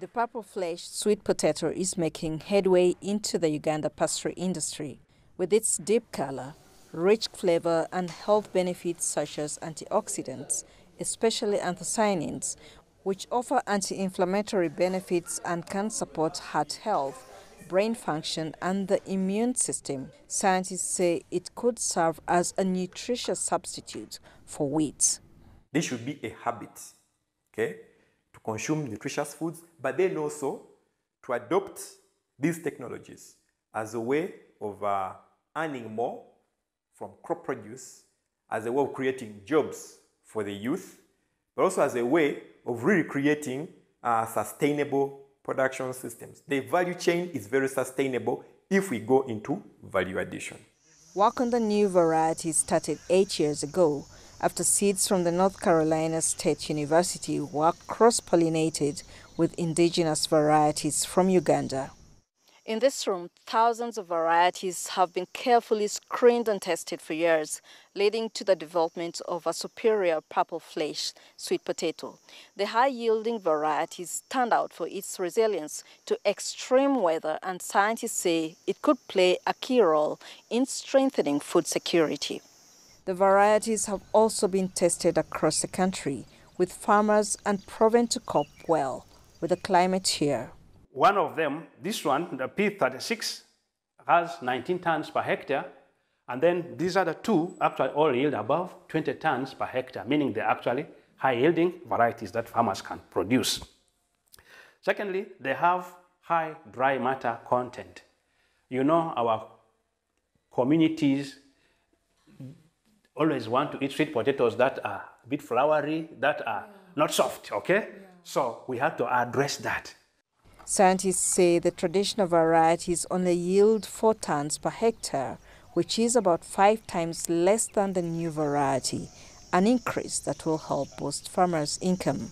The purple-fleshed sweet potato is making headway into the Uganda pastry industry. With its deep color, rich flavor and health benefits such as antioxidants, especially anthocyanins, which offer anti-inflammatory benefits and can support heart health, brain function and the immune system. Scientists say it could serve as a nutritious substitute for wheat. This should be a habit, okay? Consume nutritious foods, but then also to adopt these technologies as a way of uh, earning more from crop produce, as a way of creating jobs for the youth, but also as a way of really creating uh, sustainable production systems. The value chain is very sustainable if we go into value addition. Work on the new varieties started eight years ago after seeds from the North Carolina State University were cross-pollinated with indigenous varieties from Uganda. In this room, thousands of varieties have been carefully screened and tested for years, leading to the development of a superior purple flesh sweet potato. The high-yielding varieties stand out for its resilience to extreme weather, and scientists say it could play a key role in strengthening food security. The varieties have also been tested across the country with farmers and proven to cope well with the climate here. One of them, this one, the P36, has 19 tons per hectare. And then these other two actually all yield above 20 tons per hectare, meaning they're actually high yielding varieties that farmers can produce. Secondly, they have high dry matter content. You know, our communities always want to eat sweet potatoes that are a bit floury, that are yeah. not soft, okay? Yeah. So we have to address that. Scientists say the traditional varieties only yield 4 tons per hectare, which is about five times less than the new variety, an increase that will help boost farmers' income.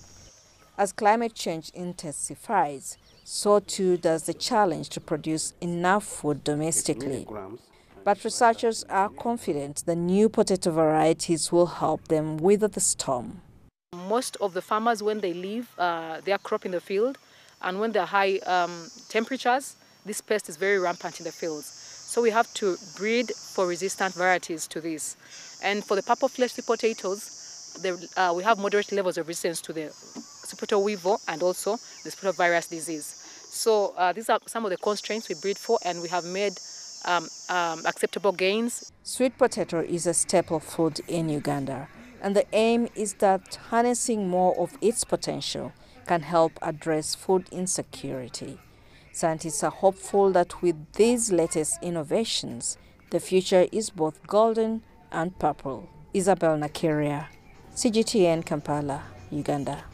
As climate change intensifies, so too does the challenge to produce enough food domestically. But researchers are confident the new potato varieties will help them weather the storm. Most of the farmers, when they leave uh, their crop in the field, and when there are high um, temperatures, this pest is very rampant in the fields. So we have to breed for resistant varieties to this. And for the purple fleshy potatoes, the, uh, we have moderate levels of resistance to the sweet potato weevil and also the sweet potato virus disease. So uh, these are some of the constraints we breed for, and we have made um, um, acceptable gains. Sweet potato is a staple food in Uganda, and the aim is that harnessing more of its potential can help address food insecurity. Scientists are hopeful that with these latest innovations, the future is both golden and purple. Isabel Nakiria, CGTN Kampala, Uganda.